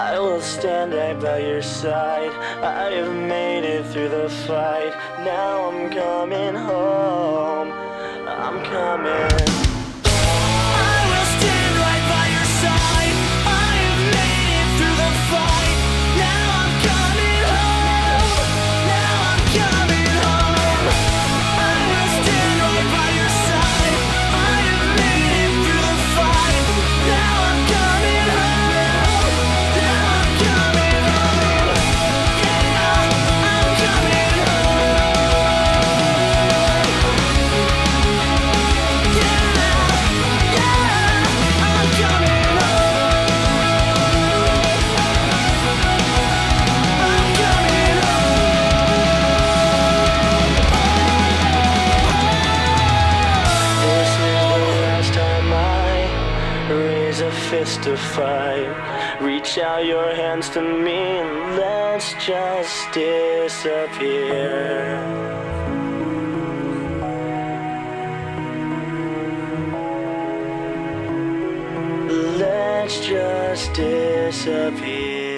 I will stand right by your side. I have made it through the fight. Now I'm coming home. I'm coming. a fist to fight. Reach out your hands to me and let's just disappear. let's just disappear.